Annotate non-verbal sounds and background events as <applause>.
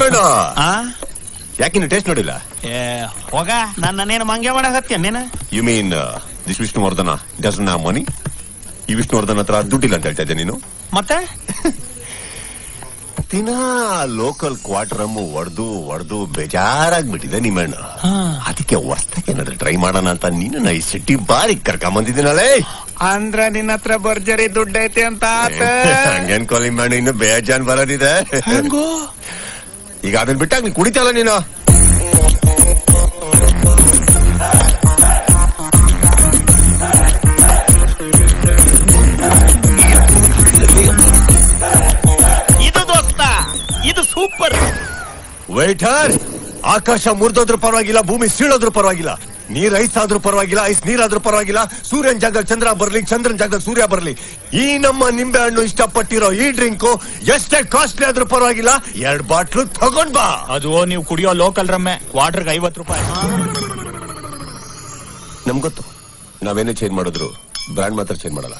ಬೇಡ. ಆ? ಯಾಕೆ ನೀನು ಟೇಸ್ಟ್ ನೋಡಿಲ್ಲ? ಏ ಹೋಗ. ನನ್ನೇನು ಮಂಗೆ ಮಾಡಕತ್ತೀಯ ನೀನು? You mean this Vishnuvardhana does ನಾ ಮನಿ ಈ ವಿಷ್ಣುವರ್ಧನ್ ಹತ್ರ ದುಡ್ಡಿಲ್ಲ ಅಂತ ಹೇಳ್ತಾ ಇದ್ದೆ ನೀನು? ಮತ್ತೆ? ದಿನ ಲೋಕಲ್ ಕ್ವಾರ್ಟರ್ ಒಡೆದು ಒಡೆದು ಬೇಜಾರಾಗ್ಬಿಟ್ಟಿದೆ ನಿಮ್ಮಣ್ಣ. ಅದಕ್ಕೆ ಹೊಸ್ದಾಗಿ ಏನಾದ್ರು ಟ್ರೈ ಮಾಡೋಣ ಅಂತ ನಿನ್ನ ಈ ಸಿಟಿ ಬಾರಿ ಕರ್ಕೊಂಬಂದಿದ್ದೀನಲ್ಲೇ ಅಂದ್ರ ನಿನ್ನ ಹತ್ರ ಬರ್ಜರಿ ದುಡ್ಡು ಐತಿ ಅಂತ <laughs> ಹಂಗೇನ್ ಕಾಲಿ ಮಾಡಿ ಇನ್ನು ಬೇಜಾನ್ ಬರೋದಿದೆ. ಈಗ ಅದನ್ನ ಬಿಟ್ಟಾಗ ನೀನ್ ಕುಡಿತಲ್ಲ ನೀನು? ಇದು ದೋಸ್ತ ಇದು ಸೂಪರ್. ವೈಟರ್ ಆಕಾಶ ಮುರಿದೋದ್ರೂ ಪರವಾಗಿಲ್ಲ ಭೂಮಿ ಸೀಳೋದ್ರೂ ಪರವಾಗಿಲ್ಲ. ನೀರ್ ಐಸ್ ಆದ್ರೂ ಪರವಾಗಿಲ್ಲ ಐಸ್ ನೀರಾದ್ರೂ ಪರವಾಗಿಲ್ಲ. ಸೂರ್ಯನ್ ಜಾಗದಲ್ಲಿ ಚಂದ್ರ ಬರ್ಲಿ ಚಂದ್ರನ್ ಜಾಗದಲ್ಲಿ ಸೂರ್ಯ ಬರ್ಲಿ. ಈ ನಮ್ಮ ನಿಂಬೆ ಹಣ್ಣು ಇಷ್ಟಪಟ್ಟಿರೋ ಈ ಡ್ರಿಂಕು ಎಷ್ಟೇ ಕಾಸ್ಟ್ಲಿ ಆದ್ರೂ ಪರವಾಗಿಲ್ಲ ಎರಡ್ ಬಾಟ್ಲು ತಗೊಂಡ್ ಬಾ. ಅದು ನೀವು ಕುಡಿಯೋ ಲೋಕಲ್ ರಮ್ಮೆ ಕ್ವಾರ್ಟರ್ಗೆ ಐವತ್ ರೂಪಾಯಿ. ನಮ್ಗೊತ್ತು ನಾವೇನೇ ಚೇಂಜ್ ಮಾಡಿದ್ರು ಬ್ರ್ಯಾಂಡ್ ಮಾತ್ರ ಚೇಂಜ್ ಮಾಡಲ್ಲ.